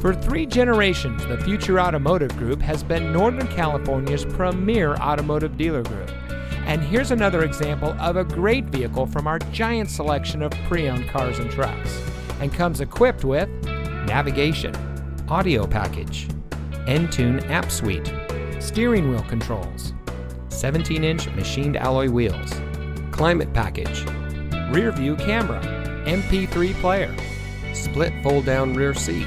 For three generations, the Future Automotive Group has been Northern California's premier automotive dealer group. And here's another example of a great vehicle from our giant selection of pre owned cars and trucks. And comes equipped with navigation, audio package, Entune app suite, steering wheel controls, 17 inch machined alloy wheels, climate package, rear view camera, MP3 player, split fold down rear seat,